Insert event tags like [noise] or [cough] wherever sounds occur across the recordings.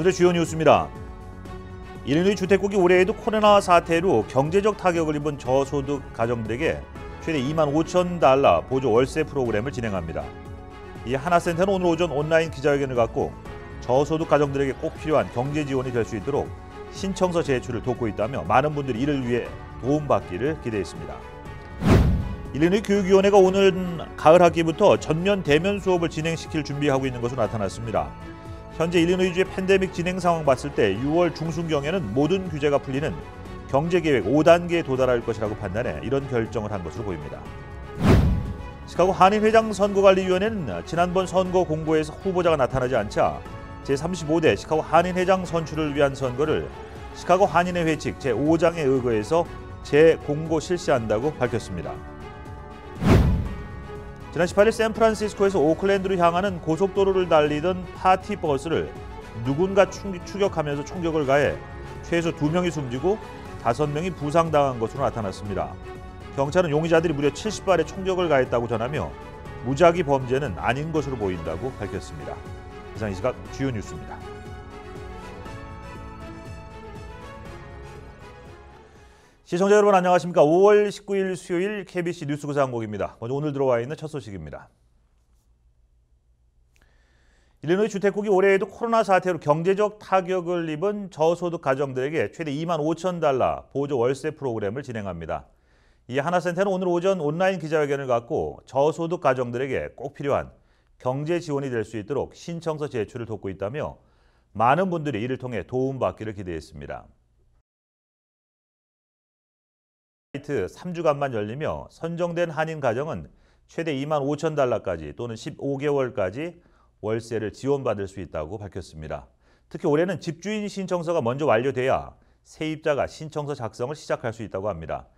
오늘의 주요 뉴스입니다. 일리노이 주택국이 올해에도 코로나 사태로 경제적 타격을 입은 저소득 가정들에게 최대 2만 5천 달러 보조 월세 프로그램을 진행합니다. 이 하나센터는 오늘 오전 온라인 기자회견을 갖고 저소득 가정들에게 꼭 필요한 경제 지원이 될 수 있도록 신청서 제출을 돕고 있다며 많은 분들이 이를 위해 도움받기를 기대했습니다. 일리노이 교육위원회가 오늘 가을 학기부터 전면 대면 수업을 진행시킬 준비하고 있는 것으로 나타났습니다. 현재 일리노이주의 팬데믹 진행 상황 봤을 때 6월 중순경에는 모든 규제가 풀리는 경제계획 5단계에 도달할 것이라고 판단해 이런 결정을 한 것으로 보입니다. 시카고 한인회장 선거관리위원회는 지난번 선거 공고에서 후보자가 나타나지 않자 제35대 시카고 한인회장 선출을 위한 선거를 시카고 한인회 회칙 제5장에 의거해서 재공고 실시한다고 밝혔습니다. 지난 18일 샌프란시스코에서 오클랜드로 향하는 고속도로를 달리던 파티 버스를 누군가 추격하면서 총격을 가해 최소 2명이 숨지고 5명이 부상당한 것으로 나타났습니다. 경찰은 용의자들이 무려 70발의 총격을 가했다고 전하며 무작위 범죄는 아닌 것으로 보인다고 밝혔습니다. 이상 이 시각 주요 뉴스입니다. 시청자 여러분 안녕하십니까? 5월 19일 수요일 KBC 뉴스 구상곡입니다. 먼저 오늘 들어와 있는 첫 소식입니다. 일리노이 주택국이 올해에도 코로나 사태로 경제적 타격을 입은 저소득 가정들에게 최대 2만 5천 달러 보조 월세 프로그램을 진행합니다. 이 하나센터는 오늘 오전 온라인 기자회견을 갖고 저소득 가정들에게 꼭 필요한 경제 지원이 될 수 있도록 신청서 제출을 돕고 있다며 많은 분들이 이를 통해 도움받기를 기대했습니다. 사이트 3주간만 열리며 선정된 한인 가정은 최대 2만 5천 달러까지 또는 15개월까지 월세를 지원받을 수 있다고 밝혔습니다. 특히 올해는 집주인 신청서가 먼저 완료돼야 세입자가 신청서 작성을 시작할 수 있다고 합니다.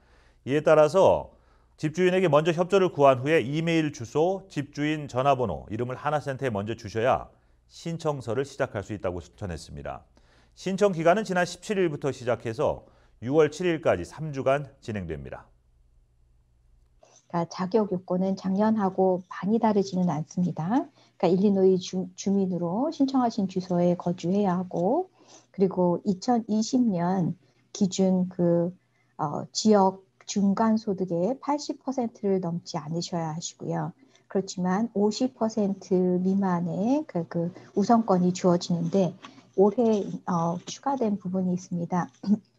이에 따라서 집주인에게 먼저 협조를 구한 후에 이메일 주소, 집주인 전화번호, 이름을 하나센터에 먼저 주셔야 신청서를 시작할 수 있다고 전했습니다. 신청 기간은 지난 17일부터 시작해서 6월 7일까지 3주간 진행됩니다. 그러니까 자격 요건은 작년하고 많이 다르지는 않습니다. 그러니까 일리노이 주, 주민으로 신청하신 주소에 거주해야 하고 그리고 2020년 기준 그 어, 지역 중간 소득의 80%를 넘지 않으셔야 하시고요. 그렇지만 50% 미만의 그, 그 우선권이 주어지는데 올해 어, 추가된 부분이 있습니다. [clears throat]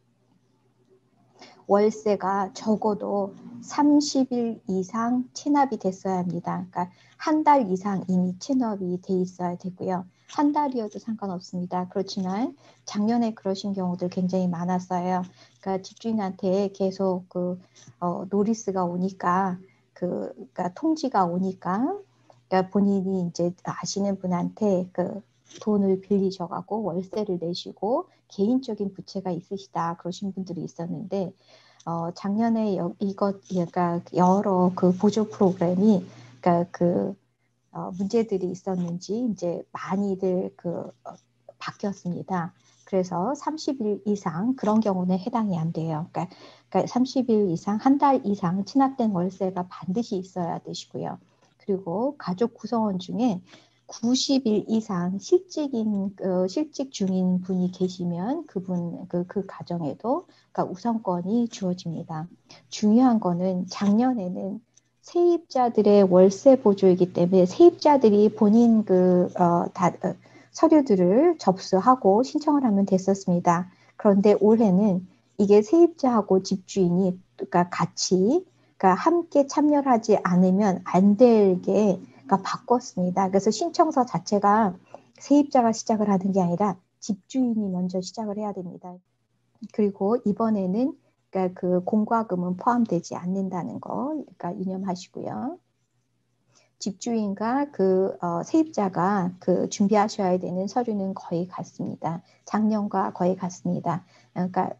월세가 적어도 30일 이상 체납이 됐어야 합니다. 그러니까 한 달 이상 이미 체납이 돼 있어야 되고요. 한 달이어도 상관없습니다. 그렇지만 작년에 그러신 경우들 굉장히 많았어요. 그러니까 집주인한테 계속 그 어, 노리스가 오니까 그 그러니까 통지가 오니까 그러니까 본인이 이제 아시는 분한테 그 돈을 빌리셔가고 월세를 내시고 개인적인 부채가 있으시다 그러신 분들이 있었는데 어, 작년에 여, 이것 그러니까 여러 그 보조 프로그램이 그러니까 그 어, 문제들이 있었는지 이제 많이들 그 어, 바뀌었습니다. 그래서 30일 이상 그런 경우는 해당이 안 돼요. 그러니까, 그러니까 30일 이상 한 달 이상 체납된 월세가 반드시 있어야 되시고요. 그리고 가족 구성원 중에 90일 이상 실직인 어, 실직 중인 분이 계시면 그분 그, 그 가정에도 그러니까 우선권이 주어집니다. 중요한 거는 작년에는 세입자들의 월세 보조이기 때문에 세입자들이 본인 그 어, 다, 어, 서류들을 접수하고 신청을 하면 됐었습니다. 그런데 올해는 이게 세입자하고 집주인이 그러니까 같이 그러니까 함께 참여하지 않으면 안 되게 그러니까 바꿨습니다. 그래서 신청서 자체가 세입자가 시작을 하는 게 아니라 집주인이 먼저 시작을 해야 됩니다. 그리고 이번에는 그러니까 그 공과금은 포함되지 않는다는 거 그러니까 유념하시고요. 집주인과 그 어, 세입자가 그 준비하셔야 되는 서류는 거의 같습니다. 작년과 거의 같습니다. 그러니까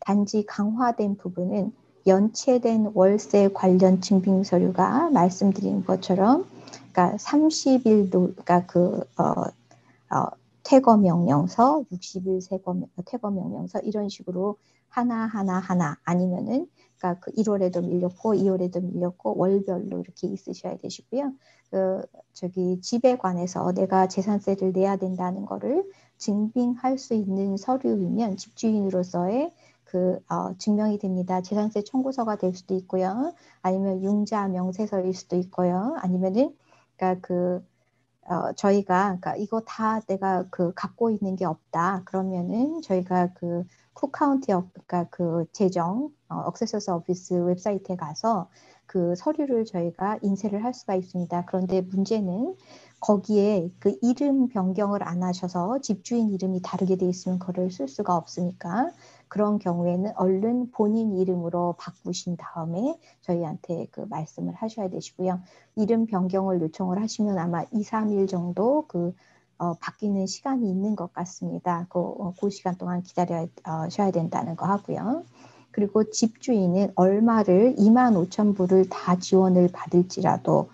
단지 강화된 부분은 연체된 월세 관련 증빙 서류가 말씀드린 것처럼 그러니까 30일도 그러니까 그 어, 어, 퇴거 명령서, 60일 퇴거, 퇴거 명령서 이런 식으로 하나 하나 하나 아니면은 그러니까 그 1월에도 밀렸고 2월에도 밀렸고 월별로 이렇게 있으셔야 되시고요. 그 저기 집에 관해서 내가 재산세를 내야 된다는 거를 증빙할 수 있는 서류이면 집주인으로서의 그 어, 증명이 됩니다. 재산세 청구서가 될 수도 있고요. 아니면 융자 명세서일 수도 있고요. 아니면은 그러니까 그 어, 저희가 그러니까 이거 다 내가 그 갖고 있는 게 없다. 그러면은 저희가 그 쿡카운티 그러니까 그 재정 어, Assessor's Office 웹사이트에 가서 그 서류를 저희가 인쇄를 할 수가 있습니다. 그런데 문제는 거기에 그 이름 변경을 안 하셔서 집주인 이름이 다르게 돼 있으면 그걸 쓸 수가 없으니까 그런 경우에는 얼른 본인 이름으로 바꾸신 다음에 저희한테 그 말씀을 하셔야 되시고요. 이름 변경을 요청을 하시면 아마 2, 3일 정도 그 어, 바뀌는 시간이 있는 것 같습니다. 그, 어, 그 시간 동안 기다려셔야 어, 된다는 거 하고요. 그리고 집주인은 얼마를 2만 5천 불을 다 지원을 받을지라도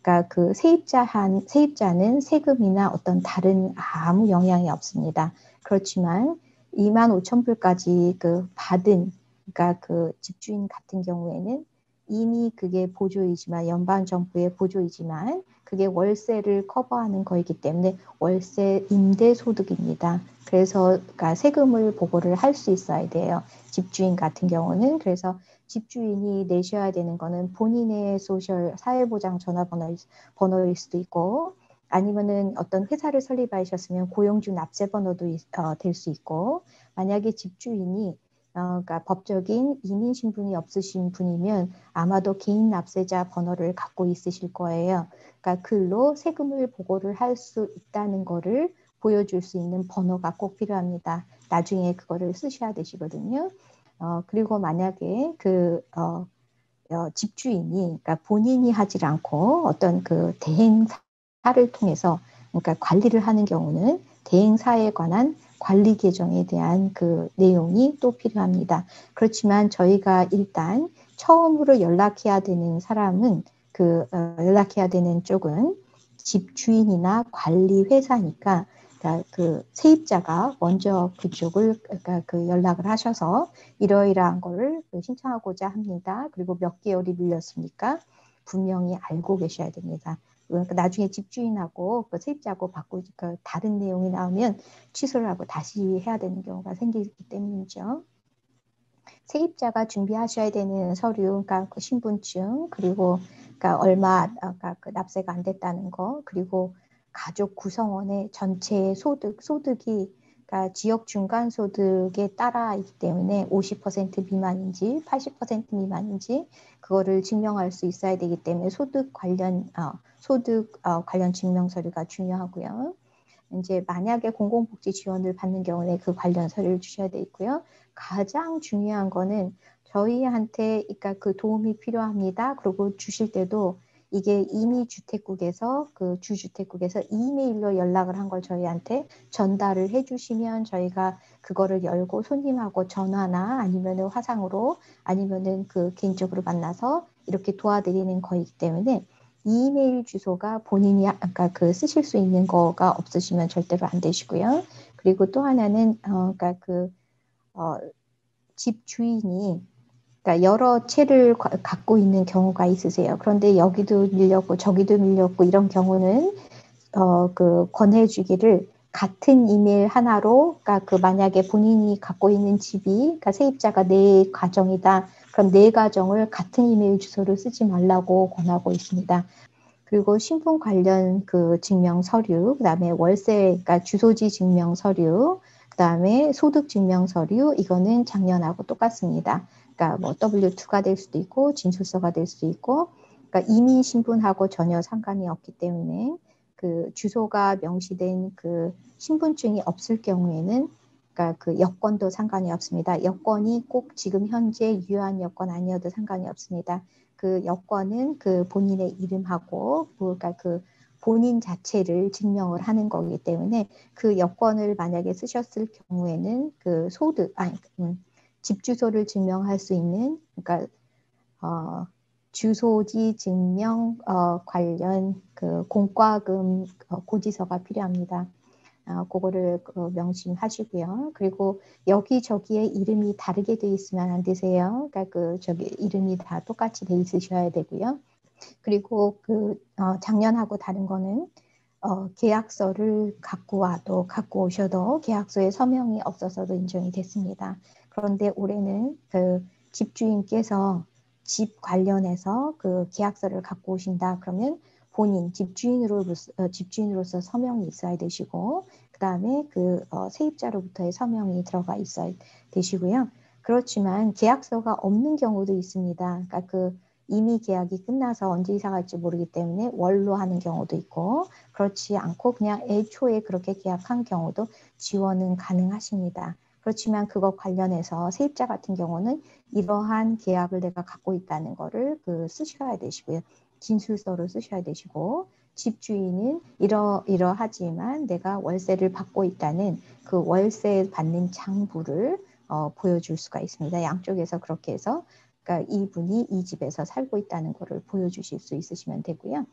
그러니까 그 세입자 한 세입자는 세금이나 어떤 다른 아무 영향이 없습니다. 그렇지만 2만 5천 불까지 그 받은 그러니까 그 집주인 같은 경우에는 이미 그게 보조이지만 연방 정부의 보조이지만 그게 월세를 커버하는 거이기 때문에 월세 임대 소득입니다. 그래서 그러니까 세금을 보고를 할 수 있어야 돼요. 집주인 같은 경우는 그래서 집주인이 내셔야 되는 거는 본인의 소셜 사회보장 전화번호 번호일 수도 있고 아니면은 어떤 회사를 설립하셨으면 고용주 납세 번호도 어, 될수 있고 만약에 집주인이 어, 그러니까 법적인 이민 신분이 없으신 분이면 아마도 개인 납세자 번호를 갖고 있으실 거예요. 그러니까 글로 세금을 보고를 할 수 있다는 거를 보여줄 수 있는 번호가 꼭 필요합니다. 나중에 그거를 쓰셔야 되시거든요. 어, 그리고 만약에 그 어, 어, 집주인이 그러니까 본인이 하질 않고 어떤 그 대행 사를 통해서 그러니까 관리를 하는 경우는 대행사에 관한 관리 계정에 대한 그 내용이 또 필요합니다. 그렇지만 저희가 일단 처음으로 연락해야 되는 사람은 그 어, 연락해야 되는 쪽은 집 주인이나 관리 회사니까 그러니까 그 세입자가 먼저 그쪽을 그러니까 그 연락을 하셔서 이러이러한 거를 그 신청하고자 합니다. 그리고 몇 개월이 밀렸습니까? 분명히 알고 계셔야 됩니다. 그러니까 나중에 집주인하고 그 세입자하고 바꾸니까 그 다른 내용이 나오면 취소를 하고 다시 해야 되는 경우가 생기기 때문이죠. 세입자가 준비하셔야 되는 서류, 그러니까 그 신분증, 그리고 그러니까 얼마 그러니까 그 납세가 안 됐다는 거, 그리고 가족 구성원의 전체 소득, 소득이 그러니까 지역 중간 소득에 따라 있기 때문에 50% 미만인지 80% 미만인지 그거를 증명할 수 있어야 되기 때문에 소득 관련 어, 소득 어, 관련 증명 서류가 중요하고요. 이제 만약에 공공복지 지원을 받는 경우에 그 관련 서류를 주셔야 돼 있고요. 가장 중요한 거는 저희한테 그러니까 그 도움이 필요합니다. 그리고 주실 때도 이게 이미 주택국에서 그 주주택국에서 이메일로 연락을 한 걸 저희한테 전달을 해주시면 저희가 그거를 열고 손님하고 전화나 아니면은 화상으로 아니면은 그 개인적으로 만나서 이렇게 도와드리는 거이기 때문에 이메일 주소가 본인이 아까 그 쓰실 수 있는 거가 없으시면 절대로 안 되시고요. 그리고 또 하나는 어 그러니까 그 어, 집 주인이 그러니까 여러 채를 갖고 있는 경우가 있으세요. 그런데 여기도 밀렸고 저기도 밀렸고 이런 경우는 어, 그 권해주기를 같은 이메일 하나로, 그러니까 그 만약에 본인이 갖고 있는 집이, 그러니까 세입자가 네 가정이다. 그럼 네 가정을 같은 이메일 주소를 쓰지 말라고 권하고 있습니다. 그리고 신분 관련 그 증명 서류, 그다음에 월세, 그러니까 주소지 증명 서류, 그다음에 소득 증명 서류, 이거는 작년하고 똑같습니다. 그러니까 뭐 W2가 될 수도 있고 진술서가 될 수도 있고 그러니까 이민 신분하고 전혀 상관이 없기 때문에 그 주소가 명시된 그 신분증이 없을 경우에는 그러니까 그 여권도 상관이 없습니다. 여권이 꼭 지금 현재 유효한 여권 아니어도 상관이 없습니다. 그 여권은 그 본인의 이름하고 그러니까 그 본인 자체를 증명을 하는 거기 때문에 그 여권을 만약에 쓰셨을 경우에는 그 소득 아니 음, 집 주소를 증명할 수 있는 그러니까 어, 주소지 증명 어, 관련 그 공과금 어, 고지서가 필요합니다. 어, 그거를 그 명심하시고요. 그리고 여기저기에 이름이 다르게 돼 있으면 안 되세요. 그러니까 그 저기 이름이 다 똑같이 돼 있으셔야 되고요. 그리고 그 어, 작년하고 다른 거는 어, 계약서를 갖고 와도 갖고 오셔도 계약서에 서명이 없어서도 인정이 됐습니다. 그런데 올해는 그 집주인께서 집 관련해서 그 계약서를 갖고 오신다 그러면 본인 집주인으로서 어, 집주인으로서 서명이 있어야 되시고 그 다음에 그 어, 세입자로부터의 서명이 들어가 있어야 되시고요. 그렇지만 계약서가 없는 경우도 있습니다. 그러니까 그 이미 계약이 끝나서 언제 이사 갈지 모르기 때문에 월로 하는 경우도 있고 그렇지 않고 그냥 애초에 그렇게 계약한 경우도 지원은 가능하십니다. 그렇지만 그것 관련해서 세입자 같은 경우는 이러한 계약을 내가 갖고 있다는 거를 그 쓰셔야 되시고요. 진술서를 쓰셔야 되시고 집주인은 이러 이러하지만 내가 월세를 받고 있다는 그 월세 받는 장부를 어, 보여줄 수가 있습니다. 양쪽에서 그렇게 해서 그러니까 이분이 이 집에서 살고 있다는 것을 보여주실 수 있으시면 되고요.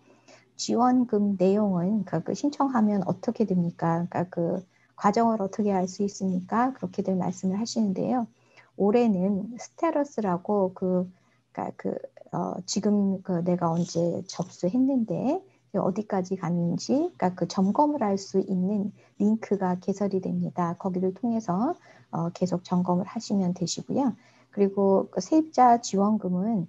지원금 내용은 그, 그 신청하면 어떻게 됩니까? 그러니까 그 과정을 어떻게 알 수 있습니까? 그렇게들 말씀을 하시는데요. 올해는 스테러스라고 그, 그러니까 그 어, 지금 그 내가 언제 접수했는데 어디까지 갔는지, 그러니까 그 점검을 할 수 있는 링크가 개설이 됩니다. 거기를 통해서 어, 계속 점검을 하시면 되시고요. 그리고 그 세입자 지원금은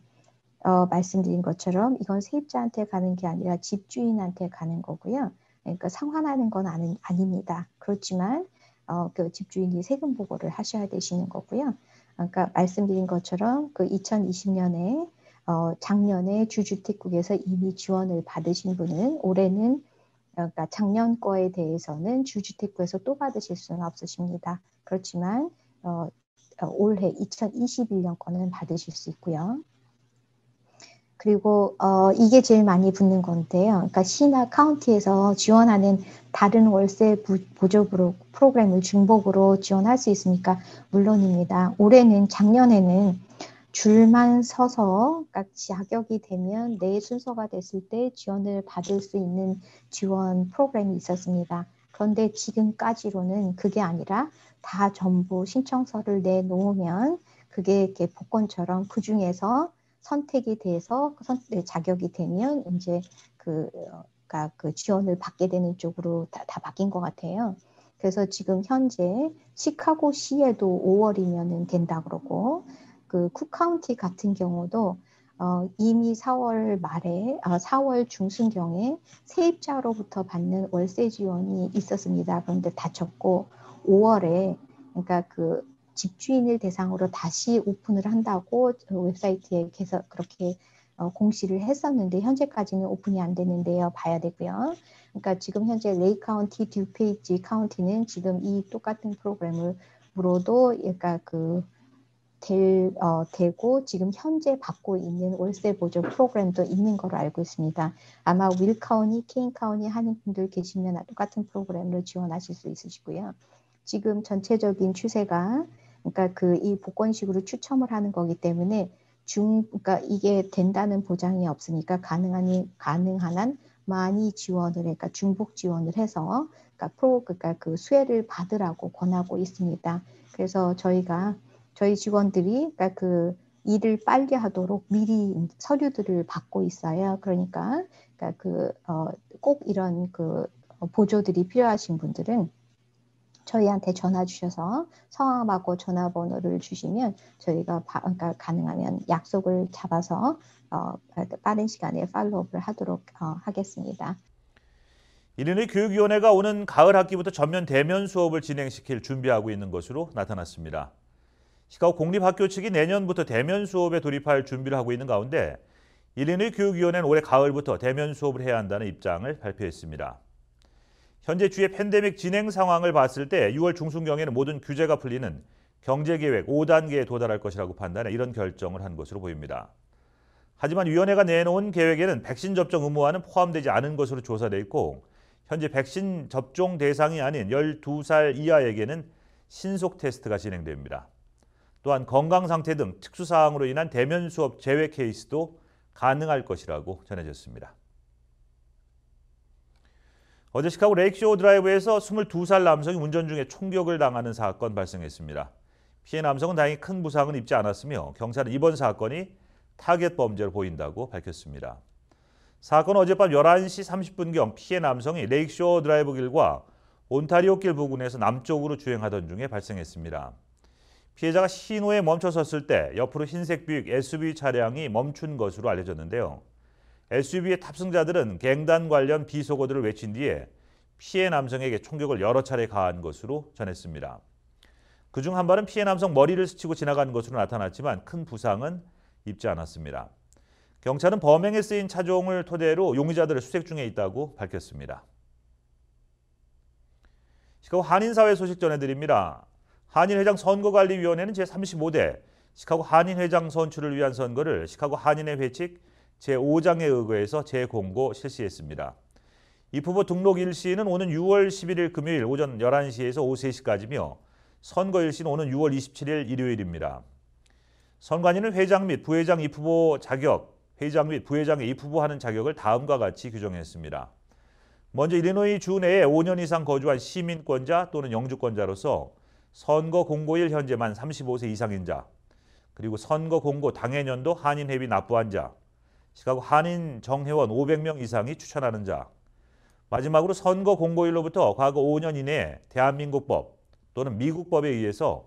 어, 말씀드린 것처럼 이건 세입자한테 가는 게 아니라 집주인한테 가는 거고요. 그러니까 상환하는 건 아니, 아닙니다. 그렇지만 어, 그 집주인이 세금 보고를 하셔야 되시는 거고요. 그러니까 말씀드린 것처럼 그 2020년에 어, 작년에 주주택국에서 이미 지원을 받으신 분은 올해는 그러니까 작년 거에 대해서는 주주택국에서 또 받으실 수는 없으십니다. 그렇지만 어, 어 올해 2021년 거는 받으실 수 있고요. 그리고 어, 이게 제일 많이 붙는 건데요. 그러니까 시나 카운티에서 지원하는 다른 월세 보조 프로그램을 중복으로 지원할 수 있습니까? 물론입니다. 올해는 작년에는 줄만 서서 그러니까 자격이 되면 내 순서가 됐을 때 지원을 받을 수 있는 지원 프로그램이 있었습니다. 그런데 지금까지로는 그게 아니라 다 전부 신청서를 내놓으면 그게 이렇게 복권처럼 그 중에서 선택이 돼서 선, 네, 자격이 되면 이제 그, 그러니까 그 지원을 받게 되는 쪽으로 다, 다 바뀐 것 같아요. 그래서 지금 현재 시카고 시에도 5월이면 된다 그러고 그 쿡카운티 같은 경우도 어, 이미 4월 말에 아, 4월 중순경에 세입자로부터 받는 월세 지원이 있었습니다. 그런데 닫혔고 5월에 그러니까 그 집주인을 대상으로 다시 오픈을 한다고 웹사이트에 계속 그렇게 어, 공시를 했었는데 현재까지는 오픈이 안 되는데요. 봐야 되고요. 그러니까 지금 현재 레이크 카운티, 듀 페이지 카운티는 지금 이 똑같은 프로그램으로도 그러니까 그 될, 어, 되고 지금 현재 받고 있는 월세 보조 프로그램도 있는 걸로 알고 있습니다. 아마 윌 카운티, 케인 카운티 하는 분들 계시면 똑같은 프로그램을 지원하실 수 있으시고요. 지금 전체적인 추세가 그러니까 그 이 복권식으로 추첨을 하는 거기 때문에 중 그러니까 이게 된다는 보장이 없으니까 가능한 가능한 한 많이 지원을 그러니까 중복 지원을 해서 그러니까 프로 그러니까 그 수혜를 받으라고 권하고 있습니다. 그래서 저희가 저희 직원들이 그러니까 그 일을 빨리 하도록 미리 서류들을 받고 있어요. 그러니까, 그러니까 그꼭 어, 이런 그 보조들이 필요하신 분들은 저희한테 전화 주셔서 성함하고 전화번호를 주시면 저희가 바, 그러니까 가능하면 약속을 잡아서 어, 빠른 시간에 팔로우업을 하도록 어, 하겠습니다. 이른이 교육위원회가 오는 가을 학기부터 전면 대면 수업을 진행시킬 준비하고 있는 것으로 나타났습니다. 시카고 공립학교 측이 내년부터 대면 수업에 돌입할 준비를 하고 있는 가운데 일리노이 교육위원회는 올해 가을부터 대면 수업을 해야 한다는 입장을 발표했습니다. 현재 주의 팬데믹 진행 상황을 봤을 때 6월 중순경에는 모든 규제가 풀리는 경제계획 5단계에 도달할 것이라고 판단해 이런 결정을 한 것으로 보입니다. 하지만 위원회가 내놓은 계획에는 백신 접종 의무화는 포함되지 않은 것으로 조사돼 있고 현재 백신 접종 대상이 아닌 12살 이하에게는 신속 테스트가 진행됩니다. 또한 건강 상태 등 특수 사항으로 인한 대면 수업 제외 케이스도 가능할 것이라고 전해졌습니다. 어제 시카고 레이크쇼 드라이브에서 22살 남성이 운전 중에 총격을 당하는 사건 발생했습니다. 피해 남성은 다행히 큰 부상은 입지 않았으며 경찰은 이번 사건이 타겟 범죄로 보인다고 밝혔습니다. 사건은 어젯밤 11시 30분경 피해 남성이 레이크쇼어 드라이브 길과 온타리오 길 부근에서 남쪽으로 주행하던 중에 발생했습니다. 피해자가 신호에 멈춰섰을 때 옆으로 흰색 뷰익 SUV 차량이 멈춘 것으로 알려졌는데요. SUV의 탑승자들은 갱단 관련 비속어들을 외친 뒤에 피해 남성에게 총격을 여러 차례 가한 것으로 전했습니다. 그중 한 발은 피해 남성 머리를 스치고 지나간 것으로 나타났지만 큰 부상은 입지 않았습니다. 경찰은 범행에 쓰인 차종을 토대로 용의자들을 수색 중에 있다고 밝혔습니다. 시카고 한인사회 소식 전해드립니다. 한인회장 선거관리위원회는 제35대 시카고 한인회장 선출을 위한 선거를 시카고 한인회 회칙 제5장에 의거해서 재공고 실시했습니다. 입후보 등록 일시는 오는 6월 11일 금요일 오전 11시에서 오후 3시까지며 선거 일시는 오는 6월 27일 일요일입니다. 선관위는 회장 및 부회장 입후보 자격, 회장 및 부회장의 입후보하는 자격을 다음과 같이 규정했습니다. 먼저 일리노이 주 내에 5년 이상 거주한 시민권자 또는 영주권자로서 선거 공고일 현재 만 35세 이상인 자, 그리고 선거 공고 당해년도 한인회비 납부한 자, 시카고 한인 정회원 500명 이상이 추천하는 자, 마지막으로 선거 공고일로부터 과거 5년 이내에 대한민국법 또는 미국법에 의해서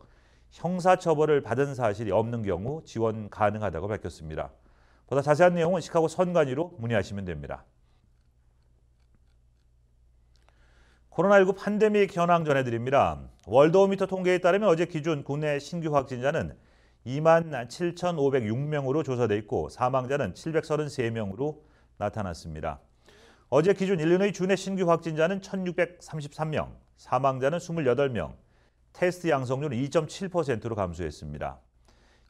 형사처벌을 받은 사실이 없는 경우 지원 가능하다고 밝혔습니다. 보다 자세한 내용은 시카고 선관위로 문의하시면 됩니다. 코로나19 팬데믹 현황 전해드립니다. 월드오미터 통계에 따르면 어제 기준 국내 신규 확진자는 2만 7,506명으로 조사돼 있고 사망자는 733명으로 나타났습니다. 어제 기준 일리노이 주내 신규 확진자는 1,633명, 사망자는 28명, 테스트 양성률은 2.7%로 감소했습니다.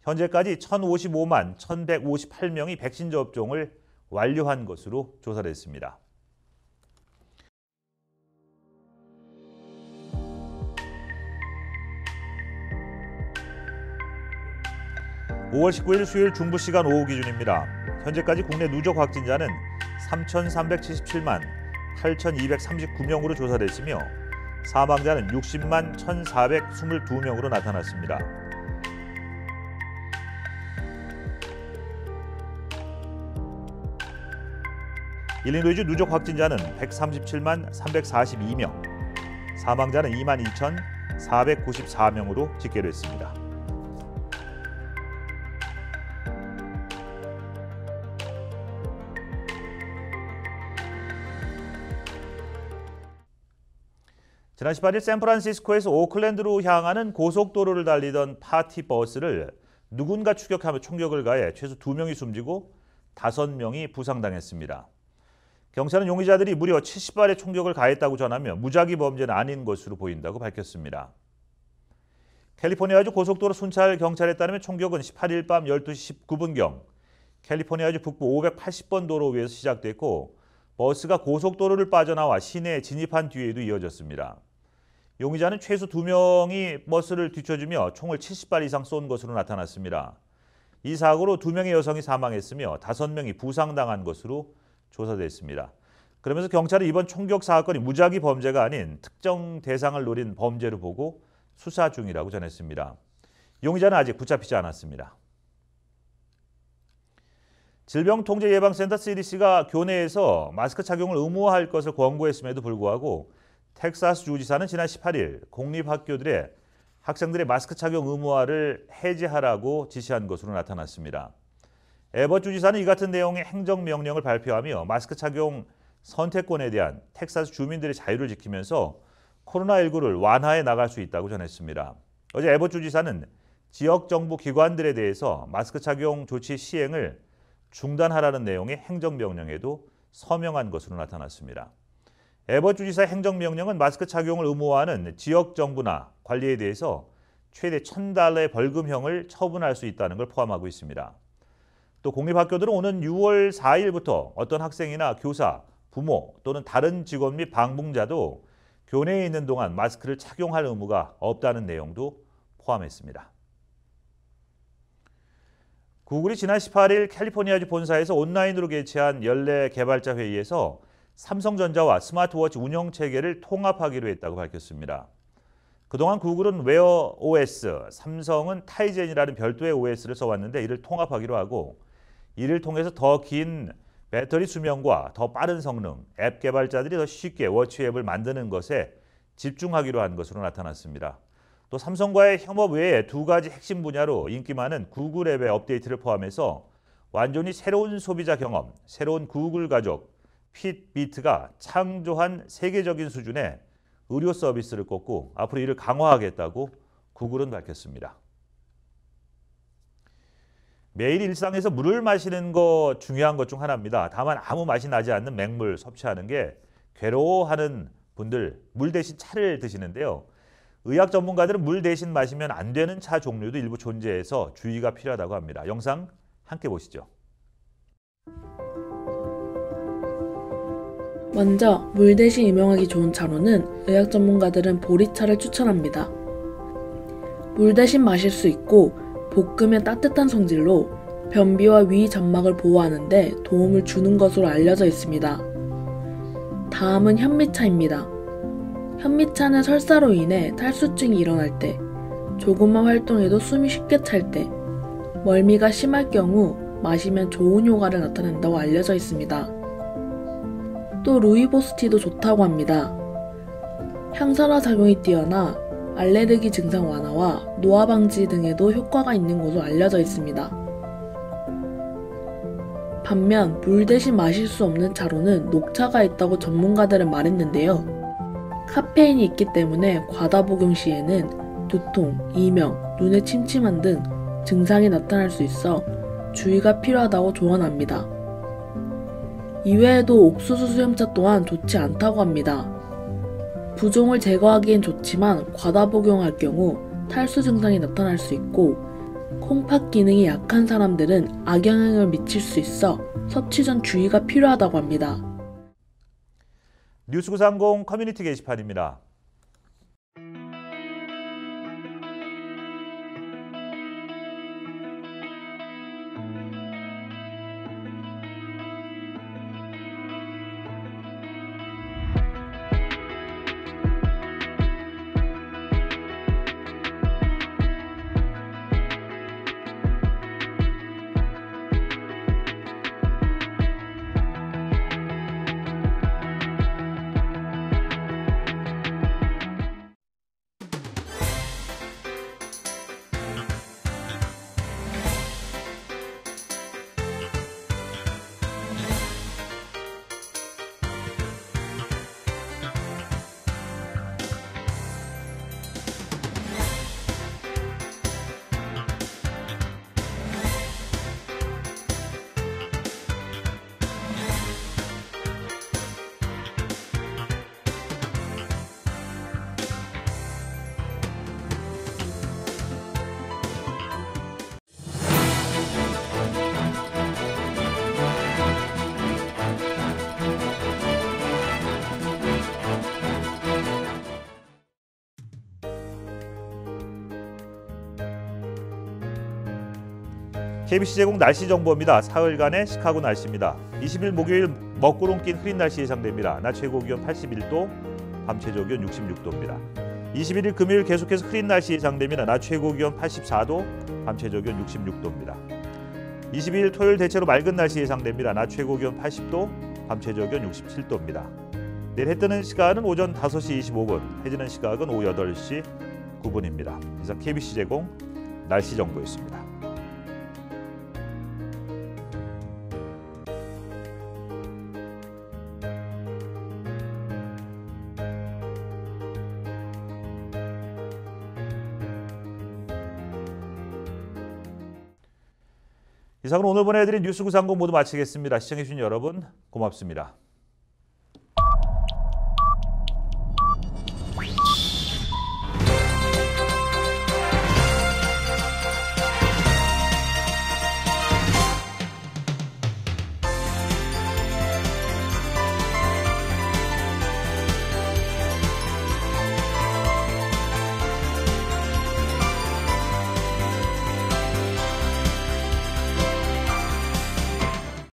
현재까지 1,055만 1,158명이 백신 접종을 완료한 것으로 조사됐습니다. 5월 19일 수요일 중부 시간 오후 기준입니다. 현재까지 국내 누적 확진자는 3,377만 8,239명으로 조사됐으며 사망자는 60만 1,422명으로 나타났습니다. 일리노이주 누적 확진자는 137만 342명, 사망자는 2만 2,494명으로 집계됐습니다. 지난 18일 샌프란시스코에서 오클랜드로 향하는 고속도로를 달리던 파티 버스를 누군가 추격하며 총격을 가해 최소 2명이 숨지고 5명이 부상당했습니다. 경찰은 용의자들이 무려 70발의 총격을 가했다고 전하며 무작위 범죄는 아닌 것으로 보인다고 밝혔습니다. 캘리포니아주 고속도로 순찰 경찰에 따르면 총격은 18일 밤 12시 19분경 캘리포니아주 북부 580번 도로 위에서 시작됐고 버스가 고속도로를 빠져나와 시내에 진입한 뒤에도 이어졌습니다. 용의자는 최소 2명이 버스를 뒤쳐주며 총을 70발 이상 쏜 것으로 나타났습니다. 이 사고로 2명의 여성이 사망했으며 5명이 부상당한 것으로 조사됐습니다. 그러면서 경찰은 이번 총격 사건이 무작위 범죄가 아닌 특정 대상을 노린 범죄로 보고 수사 중이라고 전했습니다. 용의자는 아직 붙잡히지 않았습니다. 질병통제예방센터 CDC가 교내에서 마스크 착용을 의무화할 것을 권고했음에도 불구하고 텍사스 주지사는 지난 18일 공립학교들의 학생들의 마스크 착용 의무화를 해제하라고 지시한 것으로 나타났습니다. 에버 주지사는 이 같은 내용의 행정명령을 발표하며 마스크 착용 선택권에 대한 텍사스 주민들의 자유를 지키면서 코로나19를 완화해 나갈 수 있다고 전했습니다. 어제 에버 주지사는 지역 정부 기관들에 대해서 마스크 착용 조치 시행을 중단하라는 내용의 행정명령에도 서명한 것으로 나타났습니다. 에버 주 지사 행정명령은 마스크 착용을 의무화하는 지역 정부나 관리에 대해서 최대 1000달러의 벌금형을 처분할 수 있다는 걸 포함하고 있습니다. 또 공립학교들은 오는 6월 4일부터 어떤 학생이나 교사, 부모 또는 다른 직원 및 방문자도 교내에 있는 동안 마스크를 착용할 의무가 없다는 내용도 포함했습니다. 구글이 지난 18일 캘리포니아주 본사에서 온라인으로 개최한 연례 개발자 회의에서 삼성전자와 스마트워치 운영 체계를 통합하기로 했다고 밝혔습니다. 그동안 구글은 웨어 OS, 삼성은 타이젠이라는 별도의 OS를 써왔는데 이를 통합하기로 하고 이를 통해서 더 긴 배터리 수명과 더 빠른 성능, 앱 개발자들이 더 쉽게 워치 앱을 만드는 것에 집중하기로 한 것으로 나타났습니다. 또 삼성과의 협업 외에 두 가지 핵심 분야로 인기 많은 구글 앱의 업데이트를 포함해서 완전히 새로운 소비자 경험, 새로운 구글 가족, 핏비트가 창조한 세계적인 수준의 의료 서비스를 꼽고 앞으로 이를 강화하겠다고 구글은 밝혔습니다. 매일 일상에서 물을 마시는 거 중요한 것 중 하나입니다. 다만 아무 맛이 나지 않는 맹물 섭취하는 게 괴로워하는 분들 물 대신 차를 드시는데요. 의학 전문가들은 물 대신 마시면 안 되는 차 종류도 일부 존재해서 주의가 필요하다고 합니다. 영상 함께 보시죠. 먼저 물 대신 임용하기 좋은 차로는 의학 전문가들은 보리차를 추천합니다. 물 대신 마실 수 있고 볶으면 따뜻한 성질로 변비와 위 점막을 보호하는데 도움을 주는 것으로 알려져 있습니다. 다음은 현미차입니다. 현미차는 설사로 인해 탈수증이 일어날 때, 조금만 활동해도 숨이 쉽게 찰 때, 멀미가 심할 경우 마시면 좋은 효과를 나타낸다고 알려져 있습니다. 또 루이보스티도 좋다고 합니다. 항산화 작용이 뛰어나 알레르기 증상 완화와 노화 방지 등에도 효과가 있는 것으로 알려져 있습니다. 반면 물 대신 마실 수 없는 차로는 녹차가 있다고 전문가들은 말했는데요. 카페인이 있기 때문에 과다 복용 시에는 두통, 이명, 눈에 침침한 등 증상이 나타날 수 있어 주의가 필요하다고 조언합니다. 이외에도 옥수수 수염차 또한 좋지 않다고 합니다. 부종을 제거하기엔 좋지만 과다 복용할 경우 탈수 증상이 나타날 수 있고 콩팥 기능이 약한 사람들은 악영향을 미칠 수 있어 섭취 전 주의가 필요하다고 합니다. 뉴스구상공 커뮤니티 게시판입니다. KBC 제공 날씨 정보입니다. 사흘간의 시카고 날씨입니다. 20일 목요일 먹구름 낀 흐린 날씨 예상됩니다. 낮 최고 기온 81도, 밤 최저 기온 66도입니다. 21일 금요일 계속해서 흐린 날씨 예상됩니다. 낮 최고 기온 84도, 밤 최저 기온 66도입니다. 22일 토요일 대체로 맑은 날씨 예상됩니다. 낮 최고 기온 80도, 밤 최저 기온 67도입니다. 내일 해 뜨는 시간은 오전 5시 25분, 해지는 시각은 오후 8시 9분입니다. 이상 KBC 제공 날씨 정보였습니다. 이상으로 오늘 보내드린 뉴스 구상공 모두 마치겠습니다. 시청해주신 여러분 고맙습니다.